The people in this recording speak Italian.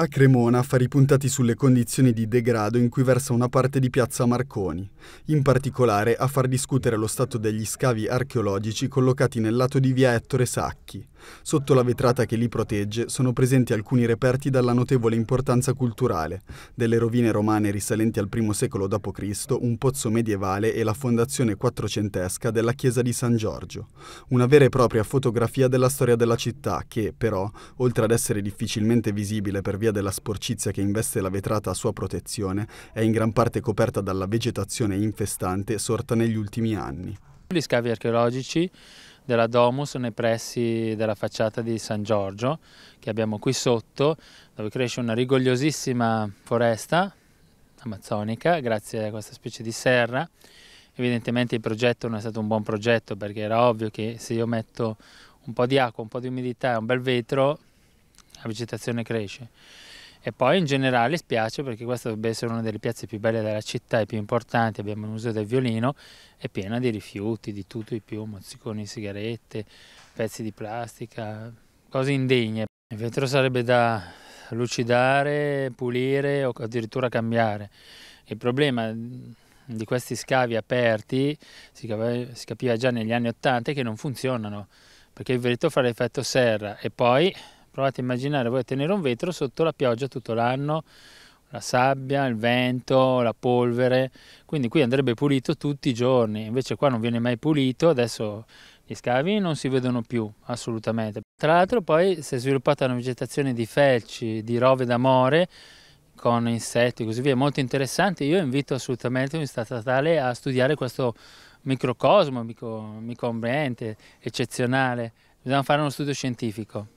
A Cremona affari puntati sulle condizioni di degrado in cui versa una parte di piazza Marconi, in particolare a far discutere lo stato degli scavi archeologici collocati nel lato di via Ettore Sacchi. Sotto la vetrata che li protegge sono presenti alcuni reperti dalla notevole importanza culturale, delle rovine romane risalenti al I secolo d.C., un pozzo medievale e la fondazione quattrocentesca della chiesa di San Giorgio. Una vera e propria fotografia della storia della città che, però, oltre ad essere difficilmente visibile per via della sporcizia che investe la vetrata a sua protezione, è in gran parte coperta dalla vegetazione infestante sorta negli ultimi anni. Gli scavi archeologici della Domus nei pressi della facciata di San Giorgio che abbiamo qui sotto dove cresce una rigogliosissima foresta amazzonica grazie a questa specie di serra evidentemente il progetto non è stato un buon progetto perché era ovvio che se io metto un po' di acqua, un po' di umidità e un bel vetro la vegetazione cresce. E poi in generale spiace perché questa dovrebbe essere una delle piazze più belle della città e più importanti, abbiamo il museo del violino, è piena di rifiuti, di tutto e più, mozziconi, sigarette, pezzi di plastica, cose indegne. Il vetro sarebbe da lucidare, pulire o addirittura cambiare. Il problema di questi scavi aperti si capiva già negli anni Ottanta che non funzionano perché il vetro fa l'effetto serra e poi Provate a immaginare voi a tenere un vetro sotto la pioggia tutto l'anno, la sabbia, il vento, la polvere, quindi qui andrebbe pulito tutti i giorni, invece qua non viene mai pulito, adesso gli scavi non si vedono più assolutamente. Tra l'altro poi si è sviluppata una vegetazione di felci, di rove d'amore, con insetti e così via, molto interessante. Io invito assolutamente l'Università Statale a studiare questo microcosmo, micro, microambiente eccezionale. Bisogna fare uno studio scientifico.